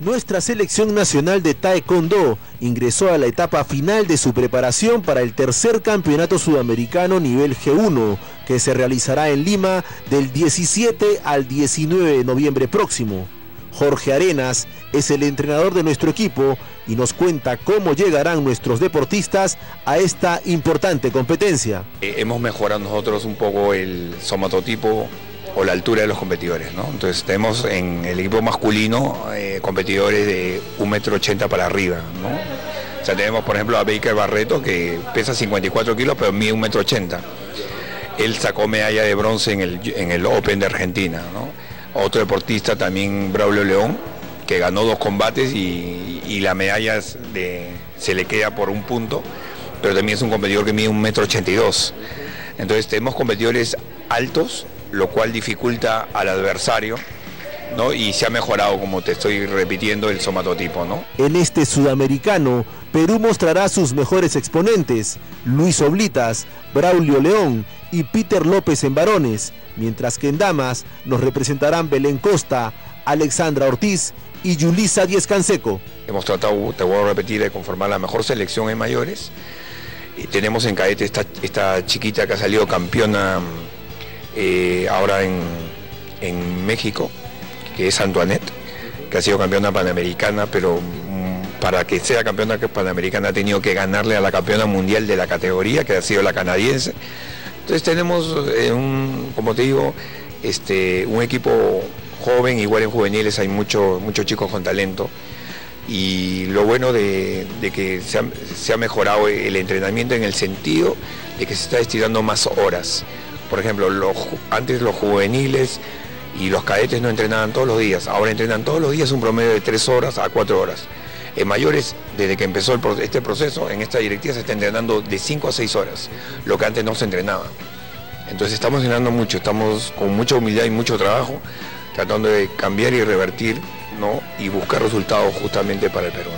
Nuestra selección nacional de Taekwondo ingresó a la etapa final de su preparación para el tercer campeonato sudamericano nivel G1, que se realizará en Lima del 17 al 19 de noviembre próximo. Jorge Arenas es el entrenador de nuestro equipo y nos cuenta cómo llegarán nuestros deportistas a esta importante competencia. Eh, hemos mejorado nosotros un poco el somatotipo o la altura de los competidores. Entonces tenemos en el equipo masculino eh, competidores de 1,80 m para arriba. ¿no? O sea, tenemos por ejemplo a Baker Barreto que pesa 54 kilos pero mide 1,80 m. Él sacó medalla de bronce en el, en el Open de Argentina. Otro deportista también, Braulio León, que ganó dos combates y, la medalla se le queda por un punto, pero también es un competidor que mide 1,82 m. Entonces tenemos competidores altos lo cual dificulta al adversario. ¿no? y se ha mejorado, como te estoy repitiendo, el somatotipo. ¿no? En este sudamericano, Perú mostrará sus mejores exponentes, Luis Oblitas, Braulio León y Peter López en varones, mientras que en damas nos representarán Belén Costa, Alexandra Ortiz y Yulisa Díez Canseco. Hemos tratado, te voy a repetir, de conformar la mejor selección en mayores. Y tenemos en cadete esta, esta chiquita que ha salido campeona eh, ahora en, México, que es Antoinette, que ha sido campeona panamericana, pero mm, para que sea campeona panamericana ha tenido que ganarle a la campeona mundial de la categoría, que ha sido la canadiense. Entonces tenemos, eh, un, como te digo, este, un equipo joven, igual en juveniles hay muchos muchos chicos con talento. Y lo bueno de, que se ha, se ha, mejorado el entrenamiento en el sentido de que se está estirando más horas. Por ejemplo, antes los juveniles y los cadetes no entrenaban todos los días, ahora entrenan todos los días un promedio de 3 horas a 4 horas. En mayores, desde que empezó este proceso, en esta directiva se está entrenando de 5 a 6 horas, lo que antes no se entrenaba. Entonces estamos entrenando mucho, estamos con mucha humildad y mucho trabajo, tratando de cambiar y revertir y buscar resultados justamente para el Perú.